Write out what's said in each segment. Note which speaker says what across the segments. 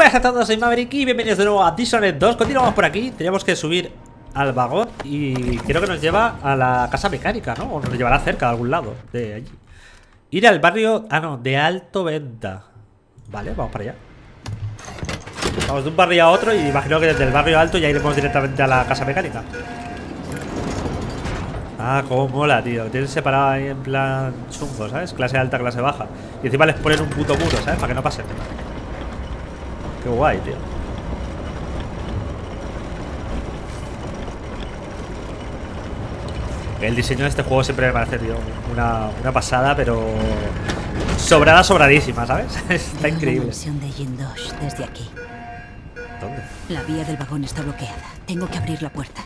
Speaker 1: buenas a todos, soy Maverick y bienvenidos de nuevo a Dishonored 2 Continuamos por aquí, tenemos que subir al vagón y creo que nos lleva a la casa mecánica, ¿no? O nos llevará cerca de algún lado, de allí Ir al barrio, ah no, de Alto Venta Vale, vamos para allá Vamos de un barrio a otro y imagino que desde el barrio alto ya iremos directamente a la casa mecánica Ah, cómo mola, tío. Tienen separado ahí en plan chungo, ¿sabes? Clase alta, clase baja. Y encima les ponen un puto muro, ¿sabes? Para que no pasen. Qué guay, tío. El diseño de este juego siempre me parece, tío, una, una pasada, pero sobrada, sobradísima, ¿sabes? está increíble.
Speaker 2: de desde aquí.
Speaker 1: ¿Dónde?
Speaker 2: La vía del vagón está bloqueada. Tengo que abrir la puerta.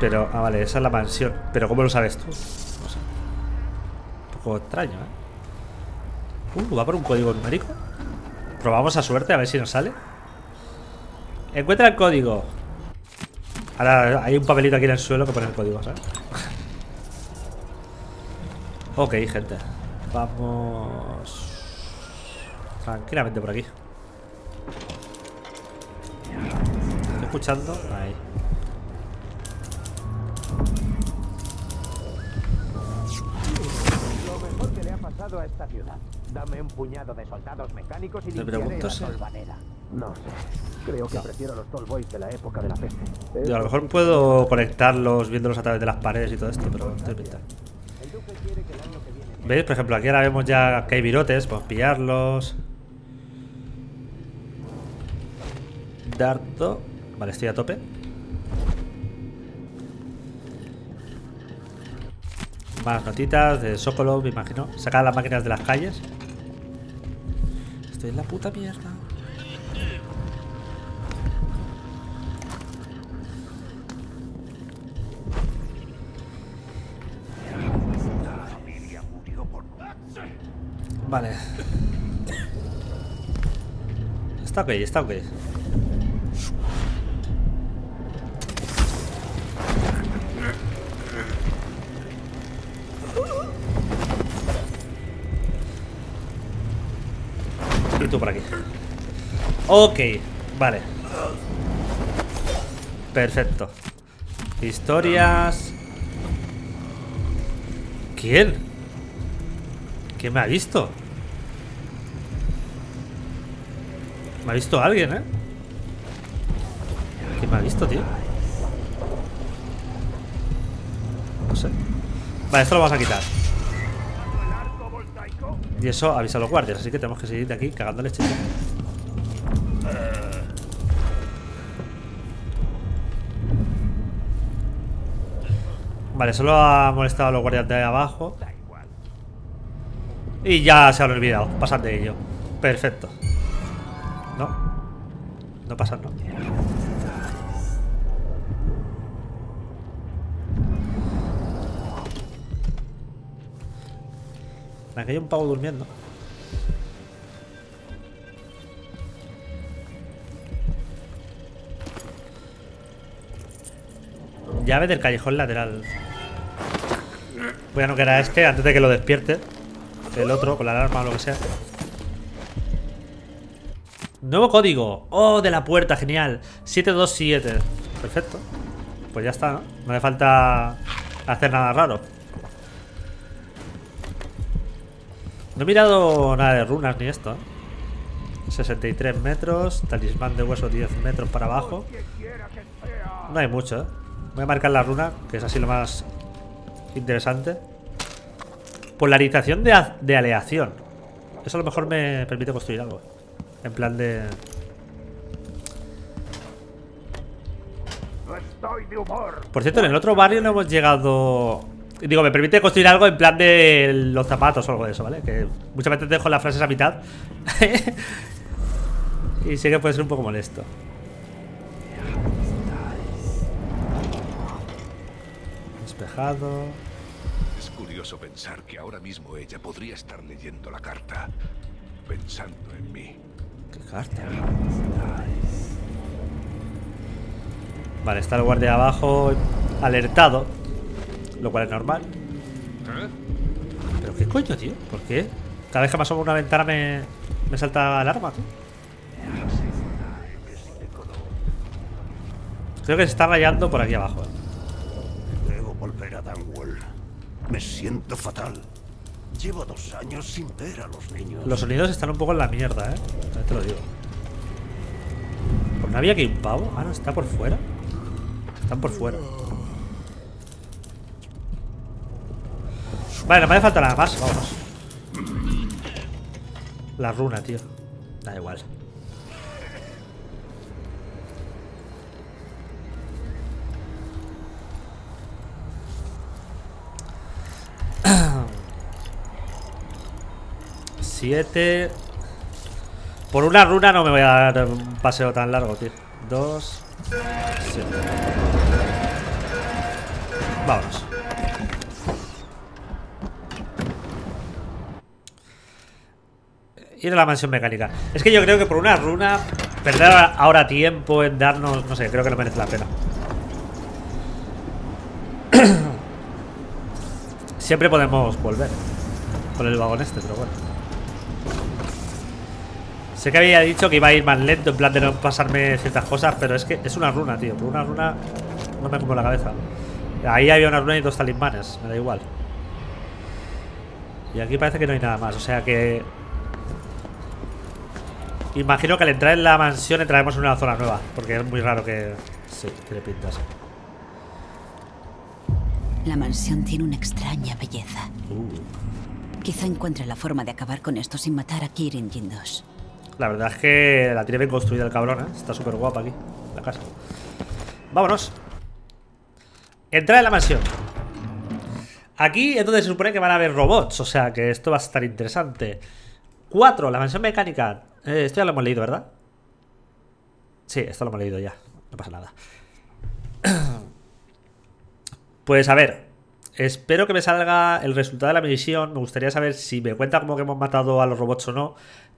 Speaker 1: Pero, ah, vale, esa es la mansión. Pero ¿cómo lo sabes tú? No sé. Un poco extraño, ¿eh? Uh, va por un código numérico. Probamos a suerte a ver si nos sale. Encuentra el código. Ahora hay un papelito aquí en el suelo que pone el código, ¿sabes? ok, gente. Vamos... Tranquilamente por aquí. Estoy escuchando. Ahí.
Speaker 3: a esta ciudad. Dame un puñado de soldados mecánicos y limpiaré la solvanera. No sé. Creo que prefiero los de la época de la peste.
Speaker 1: Yo a lo mejor puedo conectarlos viéndolos a través de las paredes y todo esto, pero no estoy pinta. ¿Veis? Por ejemplo, aquí ahora vemos ya que hay virotes, pues pillarlos. Dardo. Vale, estoy a tope. Más notitas de Sokolov, me imagino. Sacar las máquinas de las calles. La puta mierda. Vale. Está ok, está ok. Ok, vale. Perfecto. Historias. ¿Quién? ¿Quién me ha visto? Me ha visto alguien, ¿eh? ¿Quién me ha visto, tío? No sé. Vale, esto lo vamos a quitar. Y eso avisa a los guardias, así que tenemos que seguir de aquí cagando leche. Vale, solo ha molestado a los guardias de abajo. Y ya se han olvidado, pasan de ello. Perfecto. No. No pasan, no. Aquí hay un pavo durmiendo. Llave del callejón lateral. Voy a noquear a este antes de que lo despierte. El otro, con la alarma o lo que sea. Nuevo código. Oh, de la puerta, genial. 727. Perfecto. Pues ya está, ¿no? No hace falta hacer nada raro. No he mirado nada de runas ni esto. 63 metros, talismán de hueso 10 metros para abajo. No hay mucho, ¿eh? Voy a marcar la runa, que es así lo más interesante. Polarización de, aleación. Eso a lo mejor me permite construir algo. En plan de... Por cierto, en el otro barrio no hemos llegado Digo, me permite construir algo en plan de los zapatos o algo de eso, ¿vale? Que muchas veces dejo las frases a mitad. y sé que puede ser un poco molesto.
Speaker 4: Es curioso pensar que ahora mismo ella podría estar leyendo la carta. Pensando en mí.
Speaker 1: ¿Qué carta? Vale, está el guardia abajo alertado lo cual es normal. ¿Pero qué coño, tío? ¿Por qué? Cada vez que me asomo una ventana me, Me salta el arma, tío. Creo que se está rayando por aquí abajo.
Speaker 5: ¿eh? Me siento fatal. Llevo dos años sin ver a los niños.
Speaker 1: Los sonidos están un poco en la mierda, ¿eh? te lo digo. ¿Pues no había aquí un pavo? Ah, no, está por fuera. Están por fuera. Vale, no me hace falta nada más. Vámonos. La runa, tío. Da igual. Siete. Por una runa no me voy a dar un paseo tan largo, tío. Dos. Siete. Vámonos. Ir a la mansión mecánica. Es que yo creo que por una runa perder ahora tiempo en darnos, no sé, creo que no merece la pena. Siempre podemos volver con el vagón este, pero bueno. Sé que había dicho que iba a ir más lento en plan de no pasarme ciertas cosas, pero es que es una runa, tío. Por una runa no me como la cabeza. Ahí había una runa y dos talismanes, me da igual. Y aquí parece que no hay nada más, o sea que... Imagino que al entrar en la mansión entraremos en una zona nueva, porque es muy raro que... Sí, tiene pintas.
Speaker 2: La mansión tiene una extraña belleza.
Speaker 1: Uh.
Speaker 2: Quizá encuentre la forma de acabar con esto sin matar a Kirin Jindos.
Speaker 1: La verdad es que la tiene bien construida el cabrón, ¿eh? Está súper guapa aquí, la casa. Vámonos. Entrar en la mansión. Aquí es donde se supone que van a haber robots, o sea que esto va a estar interesante. Cuatro, la mansión mecánica. Eh, esto ya lo hemos leído, ¿verdad? Sí, esto lo hemos leído ya. No pasa nada. Pues a ver, espero que me salga el resultado de la misión. Me gustaría saber si me cuenta como que hemos matado a los robots o no.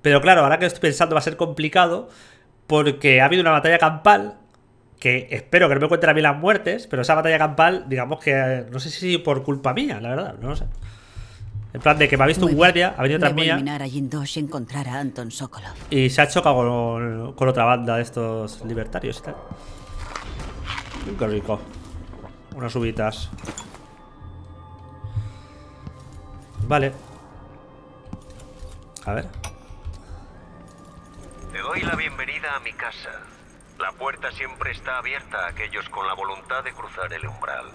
Speaker 1: Pero claro, ahora que estoy pensando va a ser complicado porque ha habido una batalla campal que espero que no me cuenten a mí las muertes, pero esa batalla campal, digamos que no sé si por culpa mía, la verdad, no lo sé. En plan de que me ha visto un guardia, ha venido tras mía.
Speaker 2: y encontrar a Anton Sokolov.
Speaker 1: Y se ha chocado con, con, otra banda de estos libertarios y tal. Qué rico. Unas subitas. Vale. A ver.
Speaker 6: Te doy la bienvenida a mi casa. La puerta siempre está abierta a aquellos con la voluntad de cruzar el umbral.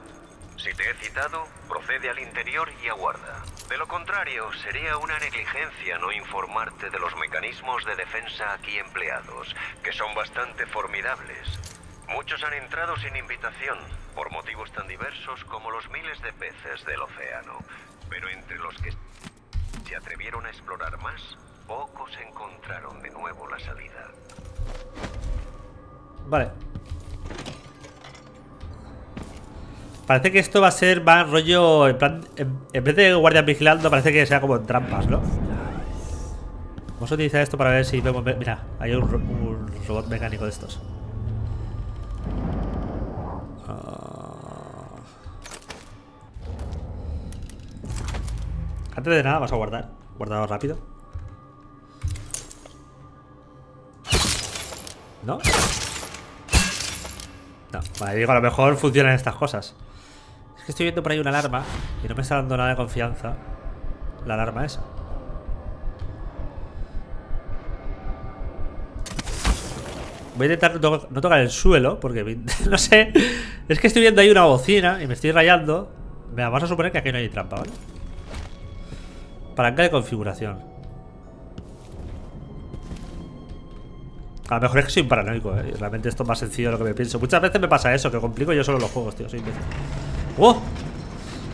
Speaker 6: Si te he citado, procede al interior y aguarda. De lo contrario, sería una negligencia no informarte de los mecanismos de defensa aquí empleados, que son bastante formidables. Muchos han entrado sin invitación, por motivos tan diversos como los miles de peces del océano. Pero entre los que se atrevieron a explorar más, pocos encontraron de nuevo la salida.
Speaker 1: Vale. Parece que esto va a ser más rollo. En plan. En, vez de guardias vigilando, parece que sea como en trampas, ¿no? Vamos a utilizar esto para ver si vemos. Mira, hay un, robot mecánico de estos. Ah. Antes de nada, vamos a guardar. Guardado rápido. ¿No? No, vale, digo, a lo mejor funcionan estas cosas. Es que estoy viendo por ahí una alarma y no me está dando nada de confianza la alarma esa. Voy a intentar no, tocar el suelo porque no sé. Es que estoy viendo ahí una bocina y me estoy rayando. vamos a suponer que aquí no hay trampa, ¿vale? Palanca de configuración. A lo mejor es que soy un paranoico, ¿eh? Realmente esto es más sencillo de lo que me pienso. Muchas veces me pasa eso, que complico yo solo los juegos, tío. Soy ¡Oh!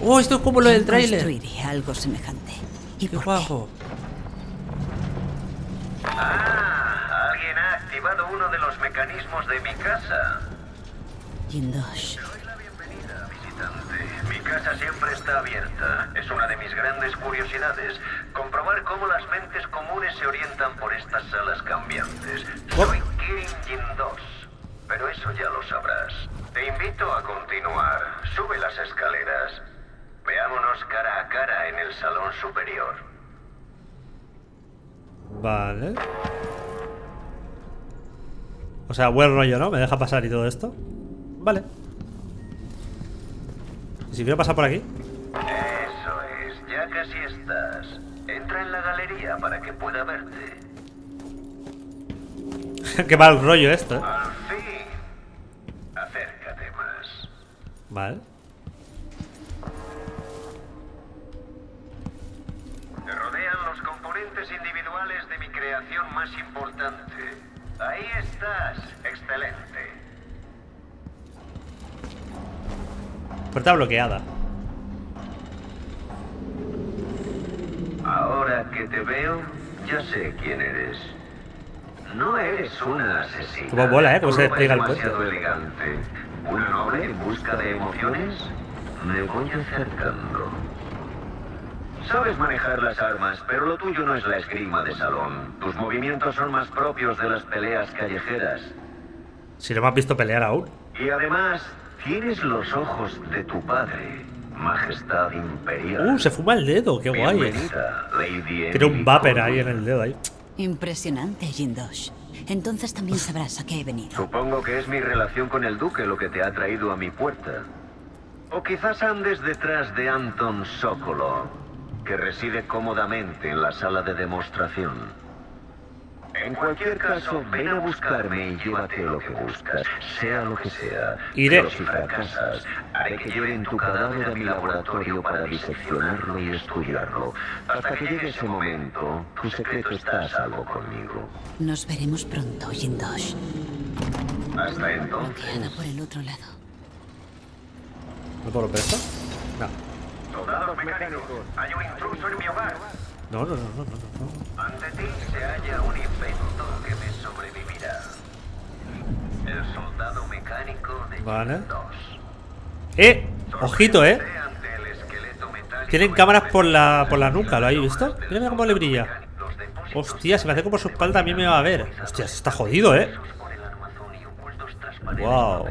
Speaker 1: ¡Oh! Esto es como lo del trailer.
Speaker 2: algo semejante.
Speaker 1: ¿Y qué guapo!
Speaker 6: Ah, alguien ha activado uno de los mecanismos de mi casa.
Speaker 2: Jindosh.
Speaker 6: Mi casa siempre está abierta. Es una de mis grandes curiosidades. Comprobar cómo las mentes comunes se orientan por estas salas cambiantes. Soy Kirin Jin 2. Pero eso ya lo sabrás. Te invito a continuar. Sube las escaleras. Veámonos cara a cara en el salón superior.
Speaker 1: Vale. O sea, buen rollo, ¿no? Me deja pasar y todo esto. Vale. ¿Y si quiero pasar por aquí?
Speaker 6: Eso es, ya casi estás. Entra en la galería para que pueda verte.
Speaker 1: Qué mal rollo esto, ¿eh?
Speaker 6: Al fin. Acércate más.
Speaker 1: Vale.
Speaker 6: Te rodean los componentes individuales de mi creación más importante. Ahí estás. Excelente.
Speaker 1: Puerta bloqueada.
Speaker 6: Ahora que te veo, ya sé quién eres. No eres una asesina.
Speaker 1: Cómo mola, ¿eh? Cómo se despliega
Speaker 6: es
Speaker 1: el puente.
Speaker 6: elegante. ¿Una noble en busca de emociones? Me voy acercando. Sabes manejar las armas, pero lo tuyo no es la esgrima de salón. Tus movimientos son más propios de las peleas callejeras.
Speaker 1: Si no me has visto pelear aún.
Speaker 6: Y además, tienes los ojos de tu padre, Majestad Imperial.
Speaker 1: Uh, se fuma el dedo. Qué guay.
Speaker 6: Lady
Speaker 1: Tiene un vapor ahí en el dedo ahí.
Speaker 2: Impresionante, Jindosh. Entonces también sabrás a qué he venido.
Speaker 6: Supongo que es mi relación con el duque lo que te ha traído a mi puerta. O quizás andes detrás de Anton Sokolov, que reside cómodamente en la sala de demostración. En cualquier caso, ven a buscarme y llévate lo que buscas, sea lo que sea.
Speaker 1: Iré.
Speaker 6: Pero si fracasas, haré que lleven tu cadáver a mi laboratorio para diseccionarlo y estudiarlo. Hasta que llegue ese momento, tu secreto está a salvo conmigo.
Speaker 2: Nos veremos pronto, Jindosh.
Speaker 6: Hasta entonces.
Speaker 2: Bloqueada por el otro lado.
Speaker 1: ¿No puedo romper esto? No.
Speaker 6: Soldados mecánicos, hay un intruso en mi hogar.
Speaker 1: No, no, no, no, no, no.
Speaker 6: Ante ti se halla un invento que me sobrevivirá. El soldado mecánico de
Speaker 1: Vale.
Speaker 6: 2.
Speaker 1: ¡Eh! Ojito, ¿eh? Tienen cámaras por la, por la nuca, ¿lo habéis visto? Mira, mira cómo le brilla. Hostia, si me hace por su espalda también me va a ver. Hostia, se está jodido, ¿eh? Wow.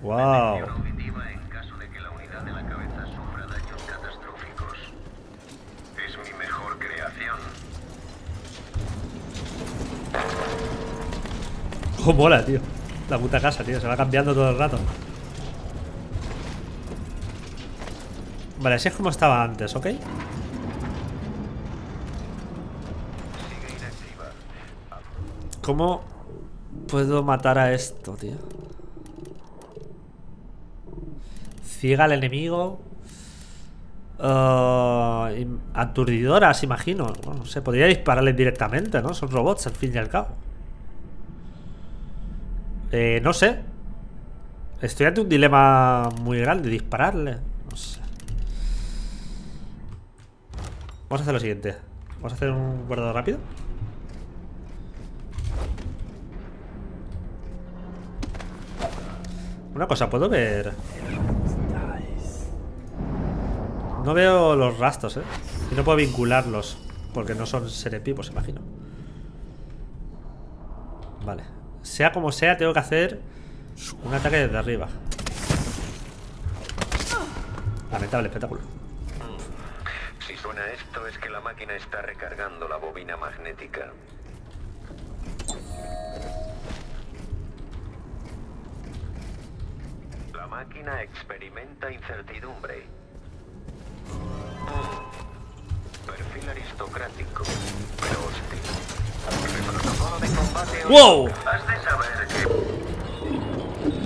Speaker 1: Wow.
Speaker 6: Detección auditiva en caso de que la unidad de la cabeza sufra daños catastróficos. Es mi mejor creación.
Speaker 1: Oh, mola, tío. La puta casa, tío. Se va cambiando todo el rato. Vale, así es como estaba antes, ¿ok? ¿Cómo puedo matar a esto, tío? Ciega al enemigo. Im- aturdidoras, imagino. No, no sé, podría dispararles directamente, ¿no? Son robots, al fin y al cabo. Eh, no sé. Estoy ante un dilema muy grande. Dispararle. No sé. Vamos a hacer lo siguiente. Vamos a hacer un guardado rápido. Una cosa, puedo ver. No veo los rastros, eh. Y no puedo vincularlos. Porque no son serepipos, imagino. Vale. Sea como sea, tengo que hacer un ataque desde arriba. Lamentable espectáculo.
Speaker 6: Si suena esto es que la máquina está recargando la bobina magnética. La máquina experimenta incertidumbre. Perfil aristocrático, pero hostil. El protocolo de combate...
Speaker 1: ¡Wow!
Speaker 6: Has de saber que...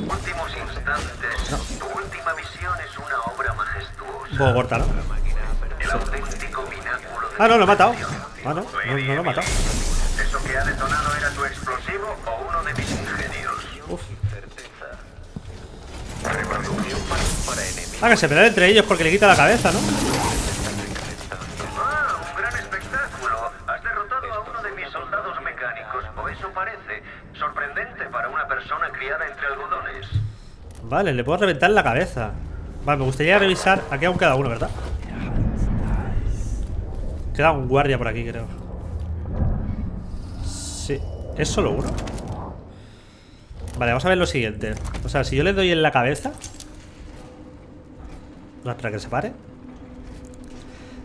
Speaker 6: Últimos instantes, tu última visión es una obra majestuosa.
Speaker 1: Un poco corta, ¿no?
Speaker 6: El auténtico bináculo de
Speaker 1: Ah, no, lo he matado. Ah, no, no, no lo he matado.
Speaker 6: ¿Eso que ha detonado era tu explosivo o uno de mis ingenios?
Speaker 1: Ah, que se pelean entre ellos porque le quita la cabeza, ¿no?
Speaker 6: Ah, un gran espectáculo. Has derrotado a uno de mis soldados mecánicos, o eso parece. Sorprendente para una persona criada entre algodones.
Speaker 1: Vale, le puedo reventar la cabeza. Vale, me gustaría revisar. Aquí aún queda uno, ¿verdad? Queda un guardia por aquí, creo. Sí. ¿Es solo uno? Vale, vamos a ver lo siguiente. O sea, si yo le doy en la cabeza. No, espera que se pare.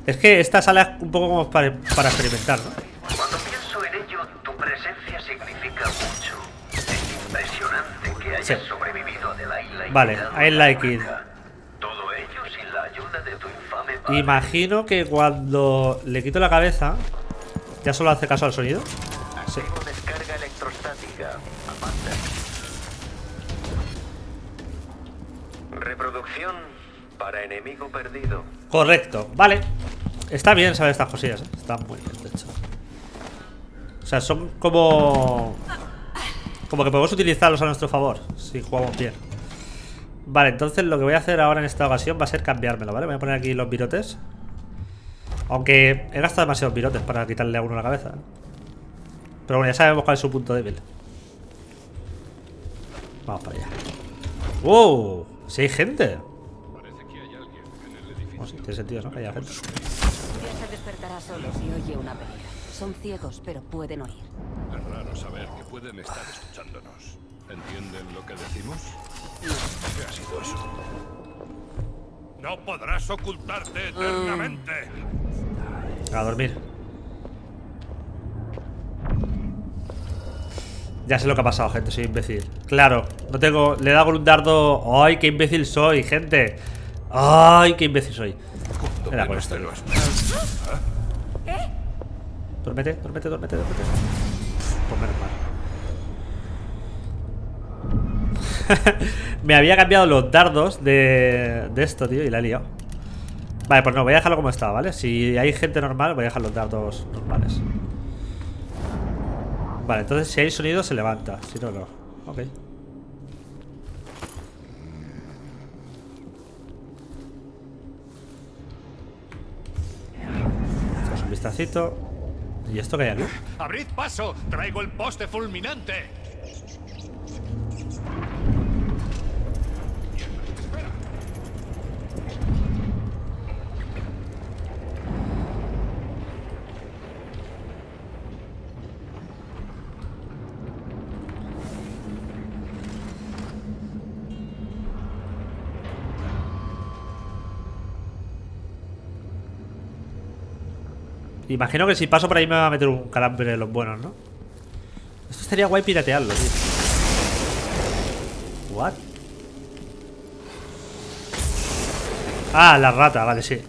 Speaker 1: Es que esta sala es un poco como para, para experimentar, ¿no?
Speaker 6: Cuando pienso en ello, tu presencia significa mucho. Es impresionante que hayas
Speaker 1: Sí.
Speaker 6: sobrevivido a Delilah y
Speaker 1: Vale, I
Speaker 6: a la
Speaker 1: like it.
Speaker 6: Todo ello sin la ayuda de tu infame padre.
Speaker 1: Imagino que cuando le quito la cabeza, ya solo hace caso al sonido.
Speaker 6: Enemigo perdido.
Speaker 1: Correcto, vale. Está bien saber estas cosillas, ¿eh? Está muy bien, de hecho. O sea, son como... Como que podemos utilizarlos a nuestro favor, si jugamos bien. Vale, entonces lo que voy a hacer ahora en esta ocasión va a ser cambiármelo, ¿vale? Voy a poner aquí los virotes. Aunque he gastado demasiados virotes para quitarle a uno la cabeza. Pero bueno, ya sabemos cuál es su punto débil. Vamos para allá. ¡Wow! Si hay gente. Bueno, sí, tiene sentido, ¿no? Que haya gente.
Speaker 2: Ya se despertará solo si oye una pelea. Son ciegos, pero pueden oír.
Speaker 4: Es raro saber que pueden estar escuchándonos. ¿Entienden lo que decimos? ¿Qué ha sido eso?
Speaker 5: No podrás ocultarte eternamente.
Speaker 1: A dormir. Ya sé lo que ha pasado, gente, soy imbécil. Claro, no tengo. Le he dado con un dardo. ¡Ay, qué imbécil soy, gente! ¡Ay, qué imbécil soy! Era con esto. tío. Duérmete, duérmete, duérmete, duérmete. Pues menos mal. Me había cambiado los dardos de, de esto, tío, y la he liado. Vale, pues no, voy a dejarlo como está, ¿vale? Si hay gente normal, voy a dejar los dardos normales. Vale, entonces si hay sonido se levanta. Si no, no. Ok. ¿Y esto que hay aquí?
Speaker 5: ¡Abrid paso! ¡Traigo el poste fulminante!
Speaker 1: Imagino que si paso por ahí me va a meter un calambre de los buenos, ¿no? Esto estaría guay piratearlo, tío. What? Ah, la rata, vale, sí.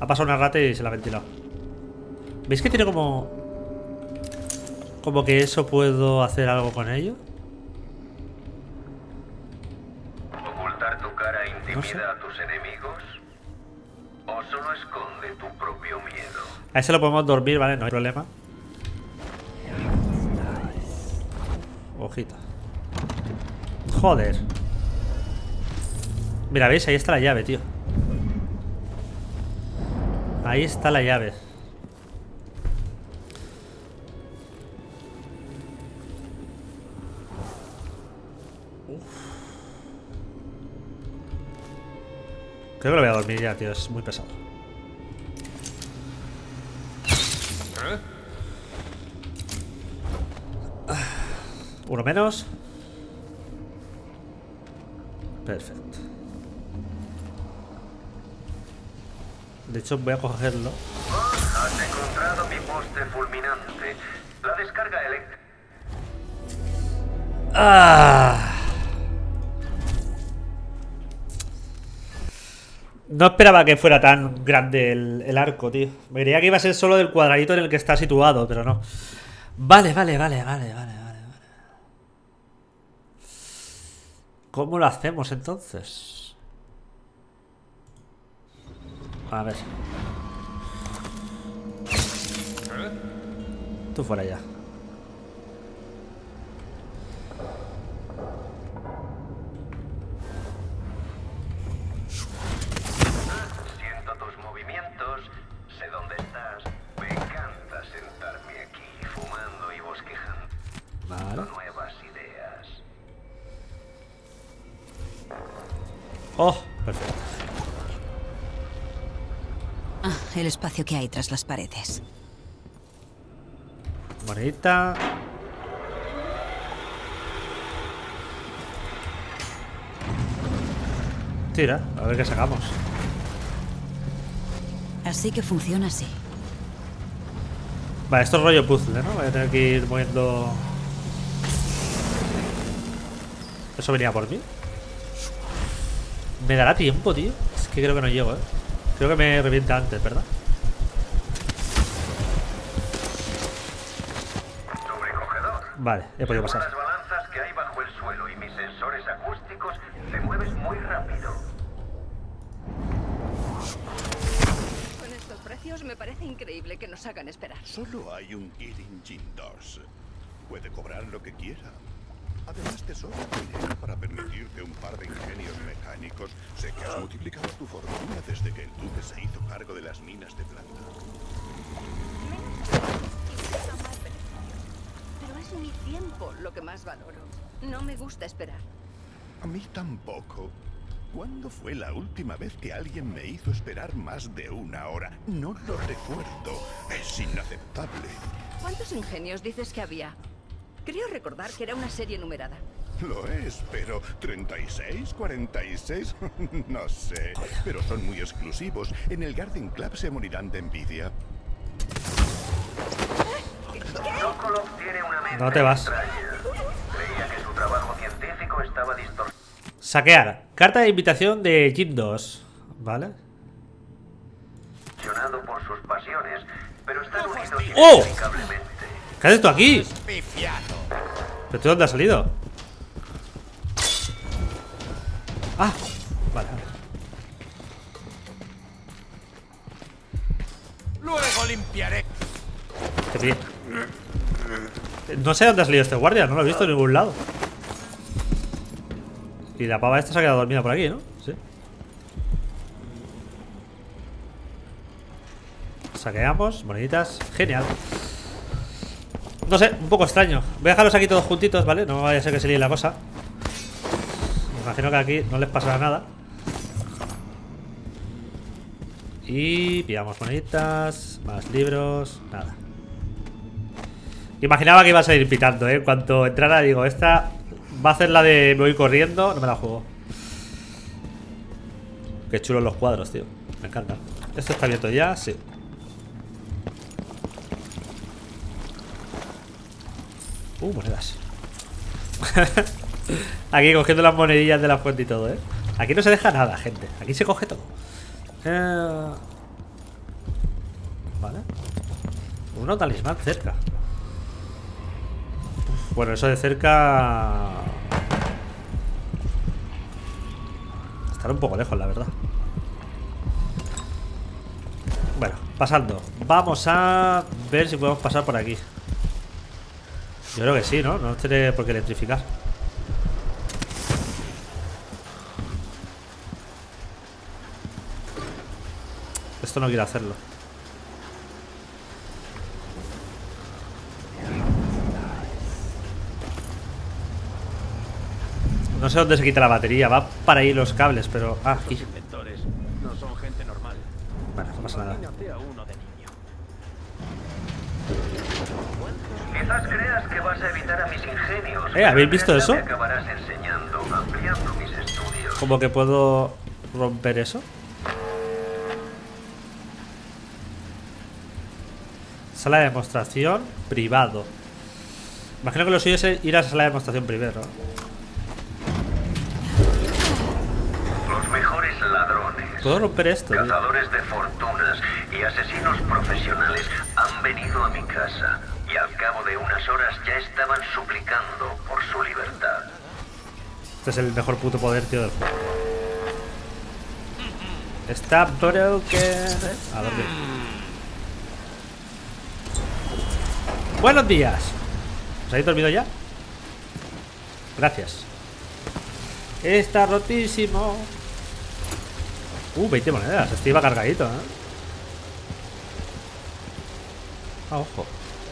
Speaker 1: Ha pasado una rata y se la ha ventilado. ¿Veis que tiene como... Como que eso puedo hacer algo con ello?
Speaker 6: ¿Ocultar tu cara intimida
Speaker 1: No sé.
Speaker 6: A
Speaker 1: ese lo podemos dormir, ¿vale? No hay problema. Ojito. Joder. Mira, ¿veis? Ahí está la llave, tío. Ahí está la llave. Creo que lo voy a dormir ya, tío. Es muy pesado. Uno menos. Perfecto. De hecho, voy a cogerlo.
Speaker 6: Has encontrado mi poste fulminante. La descarga eléctrica.
Speaker 1: Ah. No esperaba que fuera tan grande el, el arco, tío. Me creía que iba a ser solo del cuadradito en el que está situado, pero no. Vale, vale, vale, vale, vale, vale, vale. ¿Cómo lo hacemos entonces? A ver. Tú fuera ya.
Speaker 2: Tras las paredes.
Speaker 1: Monedita. Tira, a ver qué sacamos.
Speaker 2: Así que funciona así.
Speaker 1: Vale, esto es rollo puzzle, ¿no? Voy a tener que ir moviendo... ¿Eso venía por mí? ¿Me dará tiempo, tío? Es que creo que no llego, ¿eh? Creo que me revienta antes, ¿verdad? Vale, he podido pasar.
Speaker 6: las balanzas que hay bajo el suelo y mis sensores acústicos, te mueves muy rápido.
Speaker 7: Con estos precios me parece increíble que nos hagan esperar.
Speaker 5: Solo hay un Kirin Jin 2. Puede cobrar lo que quiera. Además te sobra dinero para permitirte un par de ingenios mecánicos. Sé que has multiplicado tu fortuna desde que el duque se hizo cargo de las minas de plata.
Speaker 7: Es mi tiempo lo que más valoro. No me gusta esperar.
Speaker 5: A mí tampoco. ¿Cuándo fue la última vez que alguien me hizo esperar más de una hora? No lo recuerdo. Es inaceptable.
Speaker 7: ¿Cuántos ingenios dices que había? Creo recordar que era una serie numerada.
Speaker 5: Lo es, pero 36, 46, no sé. Pero son muy exclusivos. En el Garden Club se morirán de envidia.
Speaker 1: No te vas. Saquear. Carta de invitación de Jim 2. ¿Vale?
Speaker 6: por sus pasiones, pero están unidos
Speaker 1: ¡Oh! ¿Qué haces tú aquí? ¿Pero tú dónde has salido? Ah, vale. vale.
Speaker 8: Luego limpiaré.
Speaker 1: Qué bien. No sé dónde ha salido este guardia, no lo he visto en ningún lado. Y la pava esta se ha quedado dormida por aquí, ¿no? Sí. Saqueamos, moneditas. Genial. No sé, un poco extraño. Voy a dejarlos aquí todos juntitos, ¿vale? No vaya a ser que se líe la cosa. Me imagino que aquí no les pasará nada. Y pillamos moneditas, más libros, nada. Imaginaba que iba a salir pitando, ¿eh? Cuanto entrara, digo, esta va a hacer la de me voy corriendo, no me la juego. Qué chulos los cuadros, tío. Me encantan. ¿Esto está abierto ya? Sí. Uh, monedas. Aquí cogiendo las monedillas de la fuente y todo, ¿eh? Aquí no se deja nada, gente. Aquí se coge todo. Eh... Vale. Uno talismán cerca. Bueno, eso de cerca... Estará un poco lejos, la verdad. Bueno, pasando. Vamos a ver si podemos pasar por aquí. Yo creo que sí, ¿no? No tiene por qué electrificar. Esto no quiero hacerlo. No sé dónde se quita la batería. Va para ahí los cables, pero... Ah, aquí.
Speaker 8: Inventores no son gente normal.
Speaker 1: Bueno, no pasa nada.
Speaker 8: Imagínate a uno de niño.
Speaker 6: Quizás creas que vas a evitar a mis ingenios.
Speaker 1: Eh, ¿habéis visto eso? Como que puedo romper eso. Sala de demostración privado. Imagino que lo suyo es ir a la sala de demostración primero.
Speaker 6: Los mejores ladrones,
Speaker 1: Puedo romper esto, tío.
Speaker 6: cazadores de fortunas y asesinos profesionales han venido a mi casa y al cabo de unas horas ya estaban suplicando por su libertad.
Speaker 1: Este es el mejor puto poder, tío, del juego. Está broken. A dormir. Buenos días. ¿Os habéis dormido ya? Gracias. Está rotísimo. Uh, 20 monedas. Este iba cargadito, ¿eh? Ah, ojo.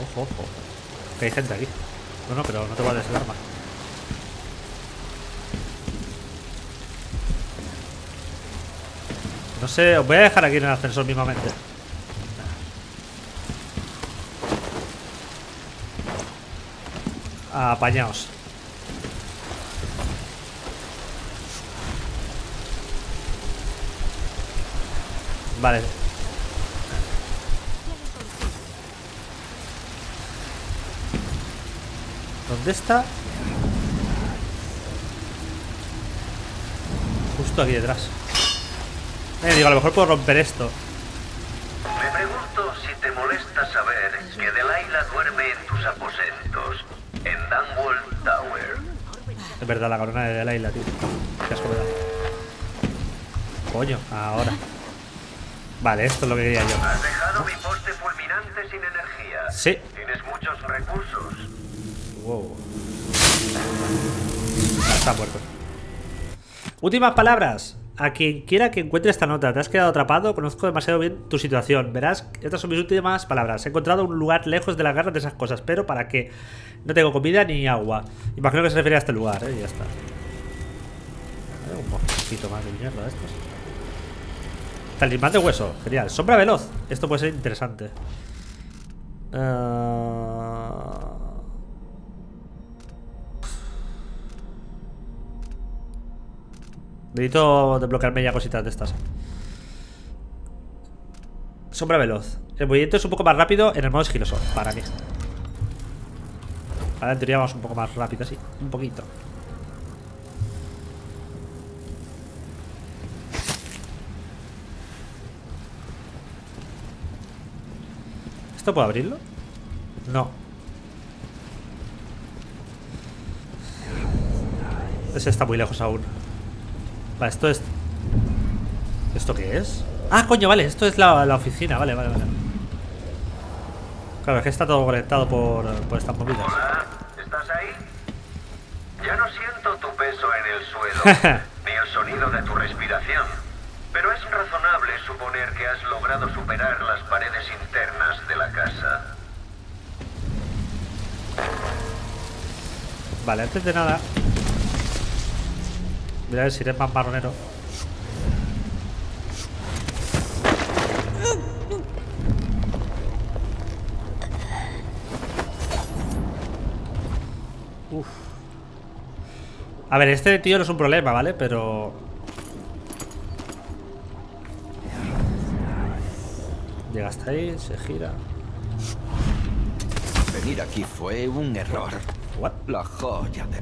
Speaker 1: Ojo, ojo. Que hay gente aquí. No, no, pero no te vales el arma. No sé, os voy a dejar aquí en el ascensor mismamente. Apañaos. Vale. ¿Dónde está? Justo aquí detrás. Eh, digo, a lo mejor puedo romper esto.
Speaker 6: Me pregunto si te molesta saber que Delilah duerme en tus aposentos, en Dunwall Tower.
Speaker 1: Es verdad, la corona de Delilah, tío. Qué asco Coño, ahora. Vale, esto es lo que quería yo.
Speaker 6: Has dejado mi poste fulminante sin energía.
Speaker 1: Sí.
Speaker 6: Tienes muchos recursos.
Speaker 1: Wow. Ah, está muerto. Últimas palabras. A quien quiera que encuentre esta nota, te has quedado atrapado, conozco demasiado bien tu situación. Verás, estas son mis últimas palabras. He encontrado un lugar lejos de las garras de esas cosas, pero para qué. No tengo comida ni agua. Imagino que se refiere a este lugar, ¿eh? Y ya está. Un poquito más de mierda de estos. Talismán de hueso, genial. Sombra veloz. Esto puede ser interesante. Ah. Necesito desbloquearme ya cositas de estas. Sombra veloz. El movimiento es un poco más rápido en el modo sigiloso, para mí. Ahora en teoría vamos un poco más rápido, así. Un poquito. ¿Esto puedo abrirlo? No. Ese está muy lejos aún. Vale, esto es... ¿Esto qué es? Ah, coño, vale, esto es la, la oficina, vale, vale, vale. Claro, es que está todo conectado por, por estas movidas.
Speaker 6: Hola, ¿estás ahí? Ya no siento tu peso en el suelo, ni el sonido de tu respiración. Pero es razonable suponer que has logrado superar las paredes internas
Speaker 1: Vale, antes de nada Voy a ver si eres más marronero Uf. A ver, este tío no es un problema, ¿vale? Pero... Llega hasta ahí, se gira
Speaker 9: Venir aquí fue un error.
Speaker 1: What?
Speaker 9: La joya de...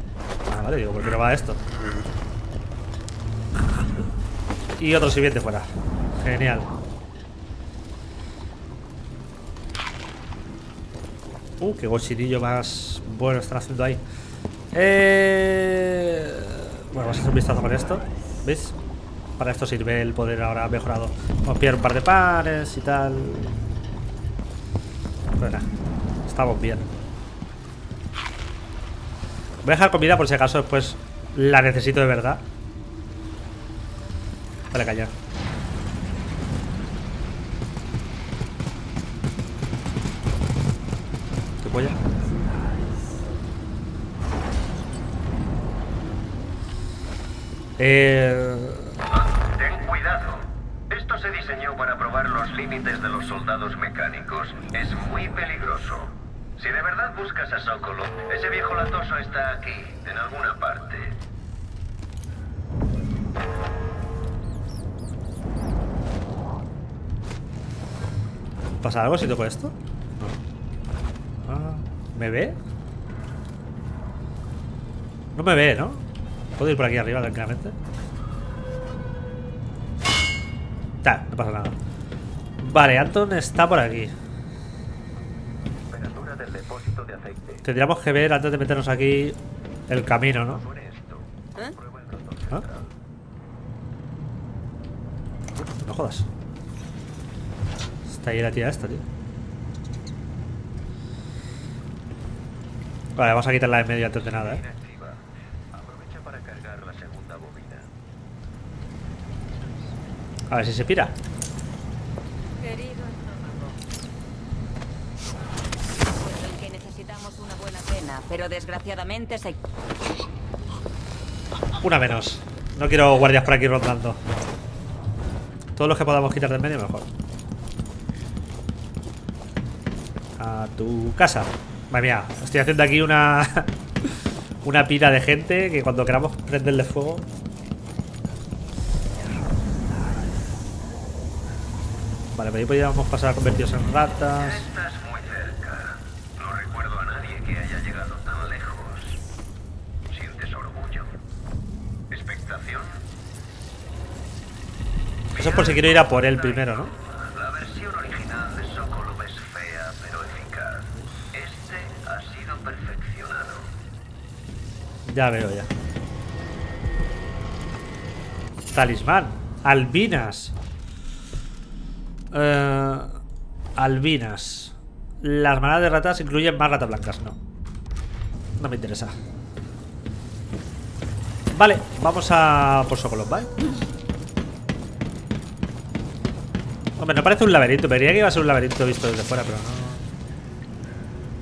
Speaker 1: Ah, vale, digo, ¿por qué no va esto? Y otro sirviente fuera. Genial. Uh, qué cochinillo más bueno están haciendo ahí. Eh... Bueno, vamos a hacer un vistazo con esto. ¿Veis? Para esto sirve el poder ahora mejorado. Vamos a pillar un par de panes y tal. Bueno, estamos bien. Voy a dejar comida por si acaso después la necesito de verdad. Vale, callar. ¿Qué polla? Eh...
Speaker 6: Ten cuidado. Esto se diseñó para probar los límites de los soldados mecánicos. Es muy peligroso. Si de verdad buscas a Sokolov, ese viejo latoso está aquí, en alguna parte.
Speaker 1: ¿Pasa algo si toco esto? No. Ah, ¿Me ve? No me ve, ¿no? Puedo ir por aquí arriba tranquilamente. Ta, no pasa nada. Vale, Anton está por aquí.
Speaker 6: Temperatura del depósito de aceite.
Speaker 1: Tendríamos que ver antes de meternos aquí el camino, ¿no?
Speaker 2: ¿Eh?
Speaker 1: ¿Ah? No jodas. Está ahí la tía esta, tío. Vale, vamos a quitarla de medio antes de nada, ¿eh? A ver si se pira.
Speaker 2: Querido estómago. Recuerdo en que pero desgraciadamente se...
Speaker 1: Una menos. No quiero guardias por aquí rondando. Todos los que podamos quitar de medio, mejor. A tu casa. Madre mía, estoy haciendo aquí una... una pila de gente que cuando queramos prenderle fuego... Vale, pero ahí podríamos pasar convertidos en ratas. Es por si quiero ir a por él primero, ¿no?
Speaker 6: La versión original de Sokolov es fea pero eficaz. Este ha sido perfeccionado.
Speaker 1: Ya veo, ya. Talismán. Albinas. Eh, albinas. Las manadas de ratas incluyen más ratas blancas. No. No me interesa. Vale, vamos a por Sokolov, ¿vale? Hombre, no parece un laberinto. Vería que iba a ser un laberinto visto desde fuera, pero no.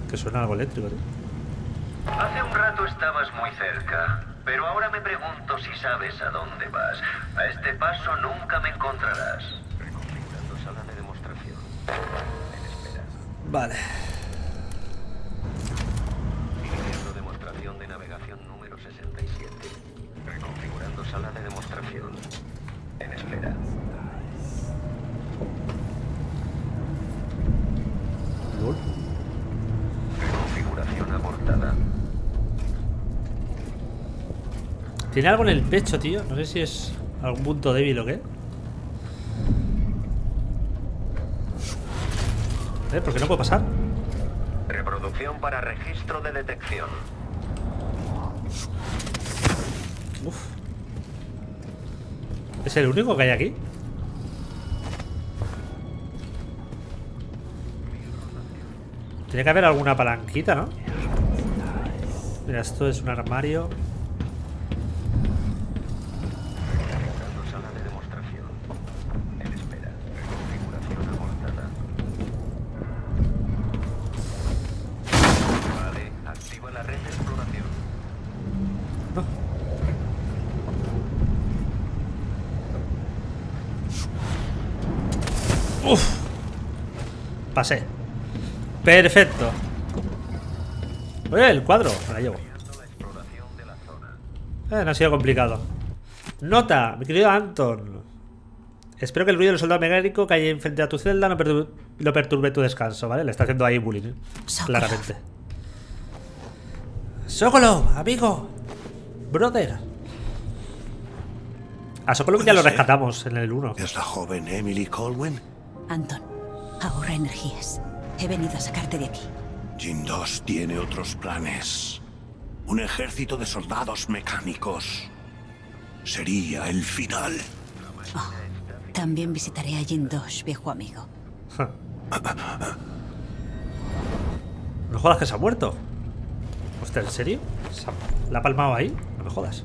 Speaker 1: Que suena algo eléctrico, tío.
Speaker 6: Hace un rato estabas muy cerca, pero ahora me pregunto si sabes a dónde vas. A este paso nunca me encontrarás. Reconfigurando sala de demostración.
Speaker 1: Vale.
Speaker 6: Iniciando demostración de navegación número 67. Reconfigurando sala de demostración. En espera.
Speaker 1: Lol.
Speaker 6: Reconfiguración abortada.
Speaker 1: Tiene algo en el pecho, tío. No sé si es algún punto débil o qué. ¿Eh? ¿Por qué no puedo pasar?
Speaker 6: Reproducción para registro de detección.
Speaker 1: Uf. ¿Es el único que hay aquí? Tiene que haber alguna palanquita, ¿no? Mira, esto es un armario. Uf. Pasé. Perfecto. Oye, el cuadro. Me la llevo.
Speaker 6: De.
Speaker 1: Eh, no ha sido complicado. Nota, mi querido Anton. Espero que el ruido del soldado mecánico que hay enfrente a tu celda no, pertur- no perturbe tu descanso, ¿vale? Le está haciendo ahí bullying, ¿eh? Claramente. Sokolov, amigo. Brother. A Sokolov ya lo rescatamos en el 1.
Speaker 5: ¿Es la joven Emily Colwyn?
Speaker 2: Anton, ahorra energías. He venido a sacarte de aquí.
Speaker 5: Jin 2 tiene otros planes. Un ejército de soldados mecánicos. Sería el final.
Speaker 2: También visitaré a Jin Dosh, viejo amigo.
Speaker 1: No jodas que se ha muerto. Hostia, ¿en serio? ¿Se ha- ¿La ha palmado ahí? No me jodas.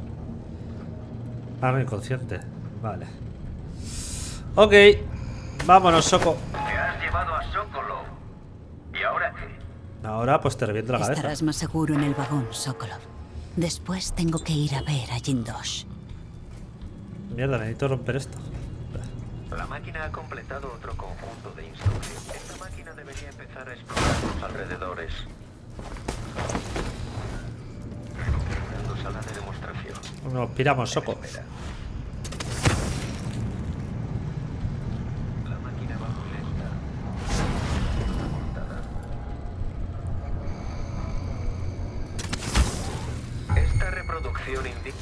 Speaker 1: Ah, no, inconsciente. Vale. Ok. Vámonos, Soco.
Speaker 6: Te has llevado a Sokolov. ¿Y ahora qué?
Speaker 1: Ahora pues te reviento la cabeza.
Speaker 2: Estarás más seguro en el vagón, Sokolov. Después tengo que ir a ver a Jin Dosh.
Speaker 1: Mierda, necesito romper esto.
Speaker 6: La máquina ha completado otro conjunto de instrucciones. Esta máquina debería empezar a explorar los alrededores. Reconfigurando sala de demostración.
Speaker 1: Nos piramos, Soco.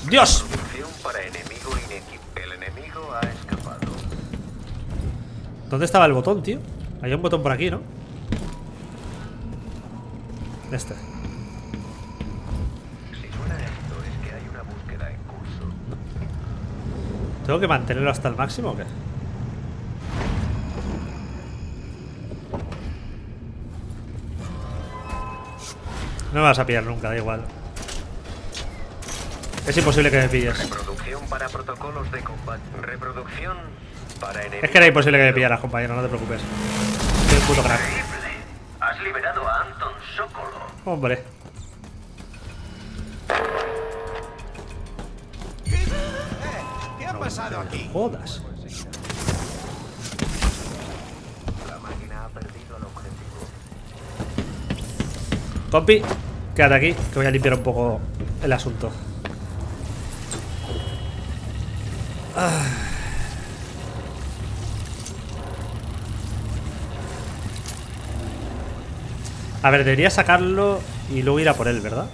Speaker 1: ¡Dios! ¿Dónde estaba el botón, tío? Hay un botón por aquí, ¿no? Este. ¿Tengo que mantenerlo hasta el máximo o qué? No me vas a pillar nunca, da igual. Es imposible que me pilles.
Speaker 6: Reproducción para protocolos de combate. Reproducción para enemigos.
Speaker 1: Es que era imposible que me pillaras, compañero, no te preocupes. Soy un puto crack.
Speaker 6: Has liberado a Anton Sokolov.
Speaker 1: Hombre.
Speaker 8: ¿Qué ha pasado aquí?
Speaker 1: Jodas.
Speaker 6: La máquina ha perdido el objetivo.
Speaker 1: Compi, quédate aquí, que voy a limpiar un poco el asunto. A ver, debería sacarlo y luego ir a por él, ¿verdad?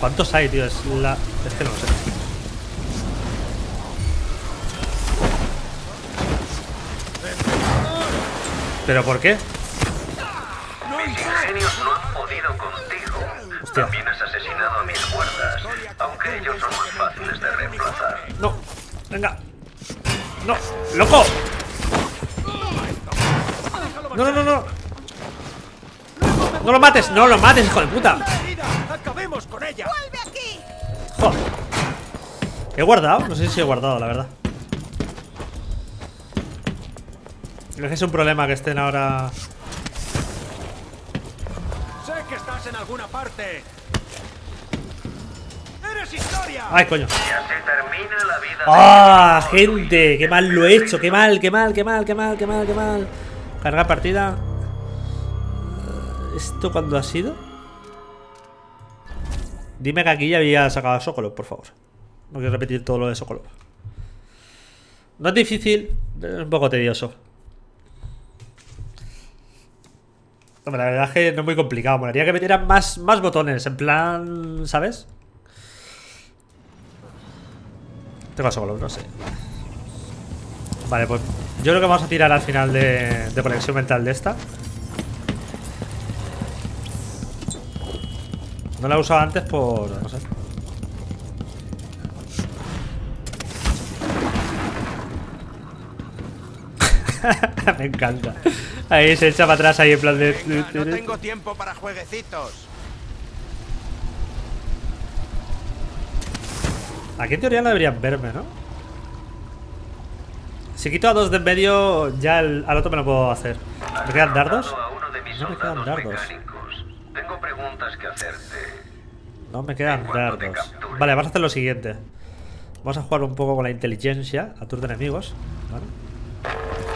Speaker 1: ¿Cuántos hay, tío? Es la... Este no lo sé. ¿Pero por qué?
Speaker 6: Mis ingenios no han podido contigo.
Speaker 1: Hostia.
Speaker 6: También has asesinado a mis guardas, aunque ellos son más fáciles de reemplazar.
Speaker 1: No. Venga. No. ¡Loco! No, no, no, no. No lo mates, no lo mates, hijo de puta.
Speaker 8: ¡Acabemos con ella!
Speaker 1: Joder. He guardado, no sé si he guardado, la verdad. Es que es un problema que estén ahora.
Speaker 8: Sé que estás en alguna parte. ¡Eres historia!
Speaker 1: Ay, coño.
Speaker 6: Ya se termina la vida
Speaker 1: ¡Ah, gente! ¡Qué mal lo he hecho! ¡Qué mal, qué mal, qué mal, qué mal, qué mal, qué mal! Cargar partida. ¿Esto cuándo ha sido? Dime que aquí ya había sacado a Sokolov, por favor. No quiero repetir todo lo de Sokolov. No es difícil, es un poco tedioso. Hombre, la verdad es que no es muy complicado. Molaría que metieran más, más botones, en plan. ¿Sabes? Tengo a Sokolov, no sé. Vale, pues yo creo que vamos a tirar al final de, de conexión mental de esta. No la he usado antes por... no sé. Me encanta. Ahí se echa para atrás ahí en plan de...
Speaker 8: Venga, no tengo tiempo para jueguecitos.
Speaker 1: Aquí en teoría no deberían verme, ¿no? Si quito a dos de en medio, ya el- al otro me lo puedo hacer. ¿Me quedan dardos? No me quedan dardos.
Speaker 6: Que hacerte.
Speaker 1: No me quedan dardos. Vale, vamos a hacer lo siguiente. Vamos a jugar un poco con la inteligencia a tour de enemigos. ¿vale?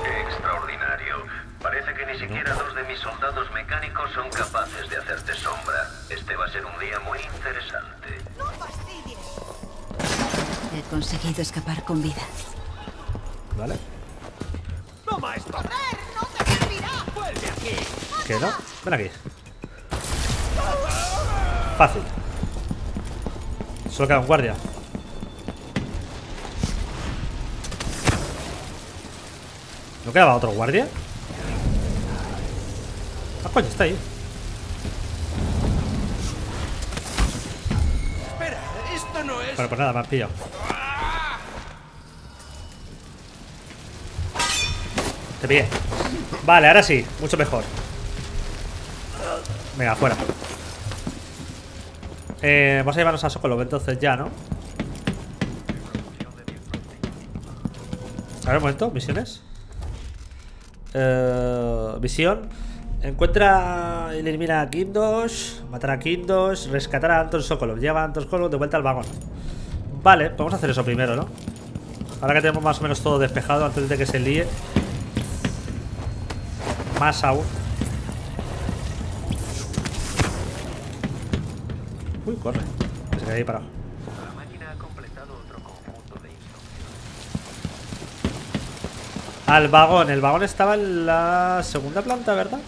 Speaker 6: Qué extraordinario. Parece que ni siquiera dos de mis soldados mecánicos son capaces de hacerte sombra. Este va a ser un día muy interesante.
Speaker 2: He conseguido escapar con vida.
Speaker 1: ¿Vale?
Speaker 8: ¡Toma esto! no te servirá! ¡Vuelve aquí!
Speaker 1: ¿Qué no? Ven aquí. Fácil. Solo queda un guardia. ¿No quedaba otro guardia? Ah, coño, está ahí.
Speaker 8: Espera, esto no es...
Speaker 1: Bueno, pues nada, me han pillado. Te pillé. Vale, ahora sí, mucho mejor. Venga, fuera. Eh, vamos a llevarnos a Sokolov entonces ya, ¿no? A ver, un momento, misiones. Eh, misión. Encuentra y elimina a Kindos. Matar a Kindos. Rescatar a Anton Sokolov. Lleva a Anton Sokolov de vuelta al vagón. Vale, vamos a hacer eso primero, ¿no? Ahora que tenemos más o menos todo despejado antes de que se líe. Más aún. Uy, corre. Se queda ahí parado.
Speaker 6: La máquina ha completado otro conjunto de instrucciones.
Speaker 1: Al vagón. El vagón estaba en la segunda planta, ¿verdad?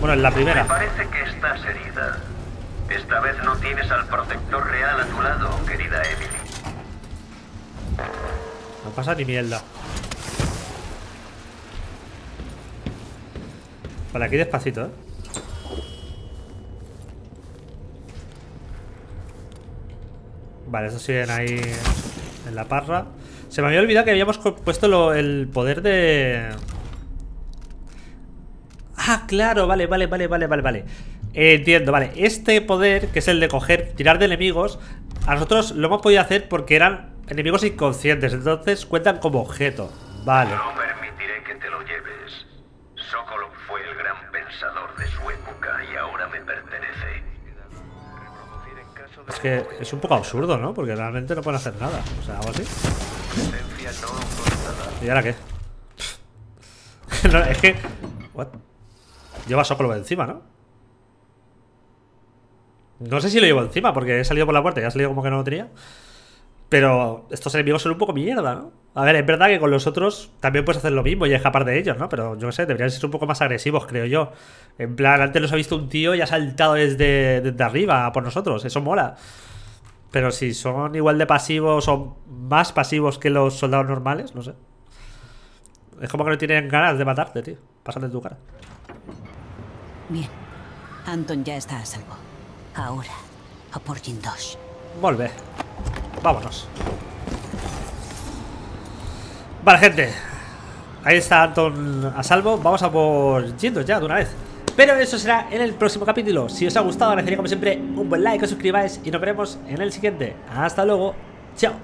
Speaker 1: Bueno, en la
Speaker 6: Me
Speaker 1: primera.
Speaker 6: parece que estás herida. Esta vez no tienes al protector real a tu lado, querida Emily.
Speaker 1: No pasa ni mierda. Vale, aquí despacito, ¿eh? Vale, estos siguen ahí en la parra. Se me había olvidado que habíamos puesto el poder de... Ah, claro, vale, vale, vale, vale, vale, vale. Entiendo, vale. Este poder, que es el de coger, tirar de enemigos, a nosotros lo hemos podido hacer porque eran enemigos inconscientes, entonces cuentan como objeto. Vale.
Speaker 6: No permitiré que te lo lleves. Sokolov fue el gran pensador de su época y ahora me pertenece.
Speaker 1: Es que es un poco absurdo, ¿no? Porque realmente no pueden hacer nada. O sea, algo así. ¿Y ahora qué? Es que... What? Lleva Sokolov encima, ¿no? No sé si lo llevo encima porque he salido por la puerta y ha salido como que no lo tenía. Pero estos enemigos son un poco mierda, ¿no? A ver, es verdad que con los otros también puedes hacer lo mismo y escapar de ellos, ¿no? Pero yo qué sé, deberían ser un poco más agresivos, creo yo. En plan, antes nos ha visto un tío y ha saltado desde, desde arriba por nosotros. Eso mola. Pero si son igual de pasivos o más pasivos que los soldados normales, no sé. Es como que no tienen ganas de matarte, tío. Pasan de tu cara.
Speaker 2: Bien. Anton ya está a salvo. Ahora, a por Jindosh.
Speaker 1: Volve. Vámonos. Vale, gente. Ahí está Anton a salvo. Vamos a por Jindosh ya de una vez. Pero eso será en el próximo capítulo. Si os ha gustado, agradecería como siempre un buen like, os suscribáis y nos veremos en el siguiente. Hasta luego. Chao.